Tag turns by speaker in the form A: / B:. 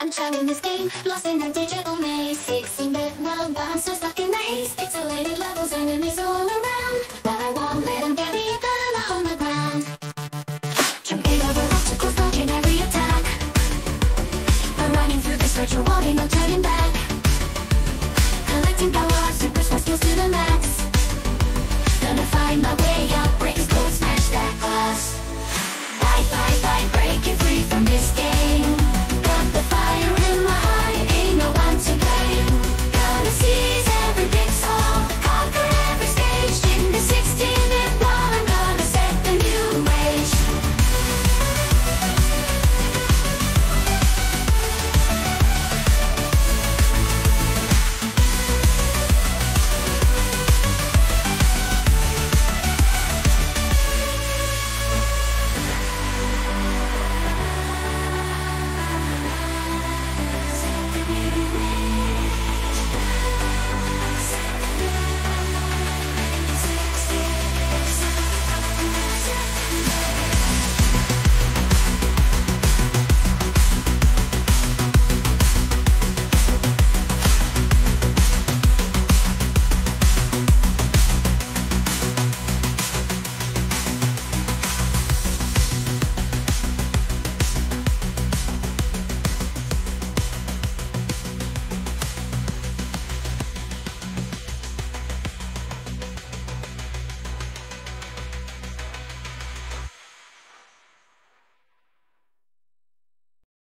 A: I'm trapped this game, lost in a digital maze. 16